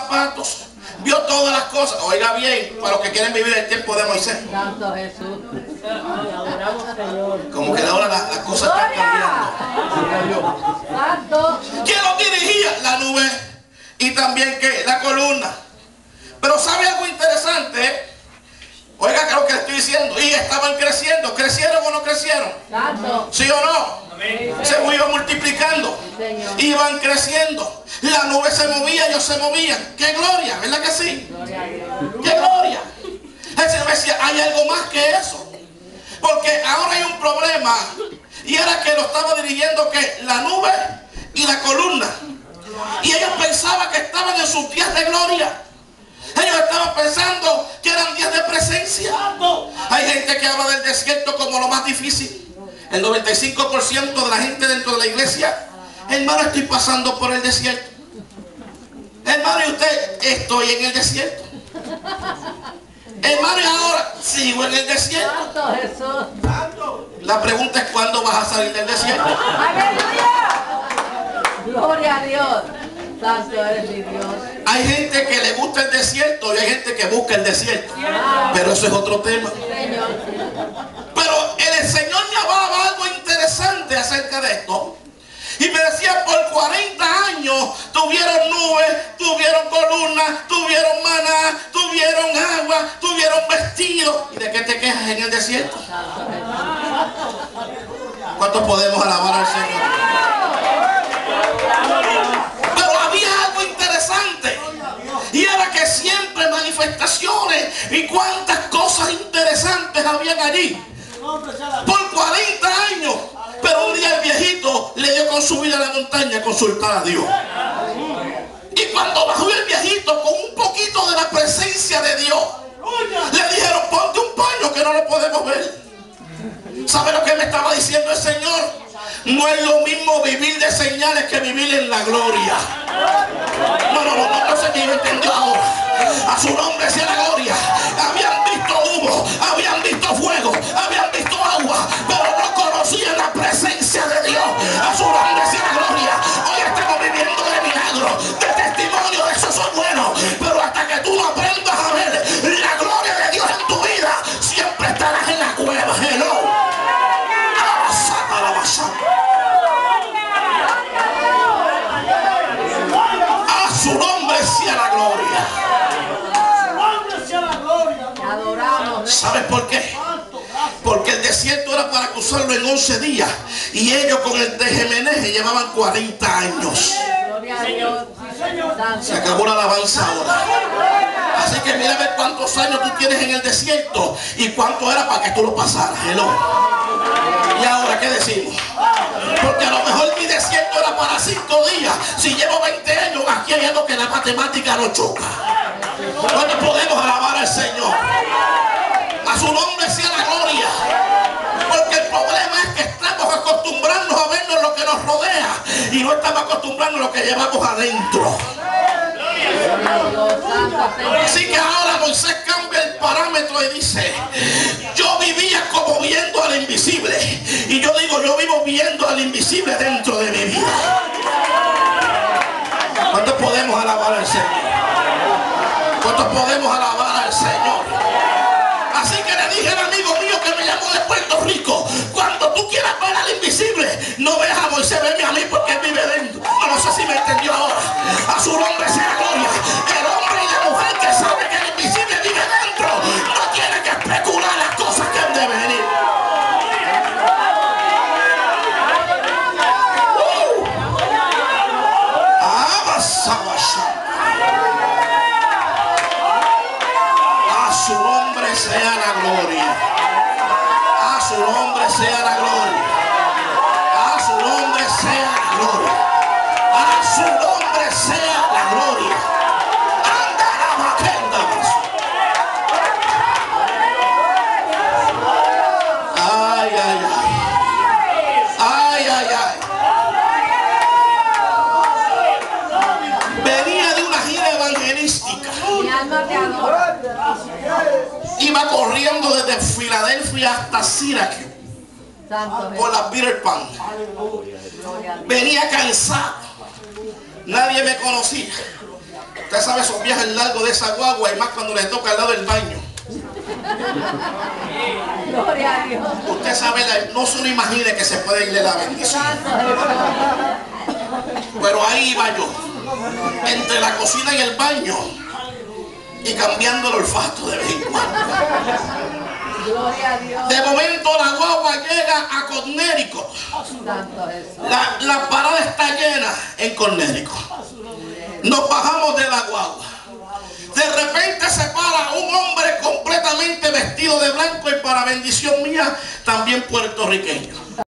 zapatos, vio todas las cosas. Oiga bien, para los que quieren vivir el tiempo de Moisés. Santo Jesús. Como que ahora las, las cosas están cambiando. ¿Quién los dirigía? La nube y también que la columna. Pero ¿sabe algo interesante? Oiga, que lo que le estoy diciendo. Y estaban creciendo. ¿Crecieron o no crecieron? Santo. ¿Sí o no? Se iban multiplicando. Señor. Iban creciendo. La nube se movía, ellos se movían. ¡Qué gloria! ¿Verdad que sí? ¡Qué gloria! El Señor decía, hay algo más que eso. Porque ahora hay un problema. Y era que lo estaba dirigiendo que la nube y la columna. Y ellos pensaban que estaban en sus días de gloria. Ellos estaban pensando que eran días de presencia. Hay gente que habla del desierto como lo más difícil. El 95% de la gente dentro de la iglesia, hermano, estoy pasando por el desierto. Hermano, y usted, estoy en el desierto. Hermano, y ahora sigo en el desierto. Santo Jesús. La pregunta es cuándo vas a salir del desierto. Aleluya. Gloria a Dios. Santo eres mi Dios. Hay gente que le gusta el desierto y hay gente que busca el desierto. Pero eso es otro tema. Pero el Señor me hablaba algo interesante acerca de esto. Y me decía, por 40 años tuvieron nubes, tuvieron columnas, tuvieron maná, tuvieron agua, tuvieron vestido. ¿Y de qué te quejas en el desierto? ¿Cuántos podemos alabar al Señor? Pero había algo interesante. Y era que siempre manifestaciones y cuántas cosas interesantes habían allí. Por 40 años. Pero un día el viejito le dio con subir a la montaña a consultar a Dios. Y cuando bajó el viejito con un poquito de la presencia de Dios, le dijeron, ponte un paño que no lo podemos ver. ¿Sabe lo que me estaba diciendo el Señor? No es lo mismo vivir de señales que vivir en la gloria. No, no, no, no, no sé quién entendió ahora. A su nombre sea la gloria. Habían visto humo, habían visto fuego, habían visto agua, pero no conocían la presencia de Dios. A su nombre sea la gloria. Hoy estamos viviendo de de buenos. Pero hasta que tú no aprendas a ver la gloria de Dios en tu vida, siempre estarás en la cueva. Hello. A su nombre sea la gloria. ¿Sabes por qué? Porque el desierto era para cruzarlo en 11 días. Y ellos con el tejemeneje llevaban 40 años. Dios. Se acabó la alabanza ahora. Así que mira ver cuántos años tú tienes en el desierto y cuánto era para que tú lo pasaras. Y ahora, ¿qué decimos? Porque a lo mejor mi desierto era para 5 días. Si llevo 20 años, aquí algo que la matemática no choca. Y no estamos acostumbrándonos a lo que llevamos adentro. Así que ahora Moisés cambia el parámetro y dice, yo vivía como viendo al invisible. Y yo digo, yo vivo viendo al invisible dentro de mi vida. ¿Cuántos podemos alabar al Señor? ¿Cuántos podemos alabar al Señor? Así que le dije al amigo mío que me llamó de Puerto Rico, cuando tú quieras ver al invisible, no veas a Moisés, veme a mí No, no sé si me Iba corriendo desde Filadelfia hasta Syracuse por la Peter Pan. Venía cansado. Nadie me conocía. Usted sabe esos viajes largos de esa guagua y más cuando le toca al lado del baño. Gloria a Dios. Usted sabe, la- no se lo imagine que se puede irle la bendición. Pero ahí iba yo, entre la cocina y el baño, y cambiando el olfato de vez en cuando. Gloria a Dios. De momento la guagua llega a Jesús. La, la parada está llena en Connecticut. Nos bajamos de la guagua. De repente se para un hombre completamente vestido de blanco y para bendición mía, también puertorriqueño.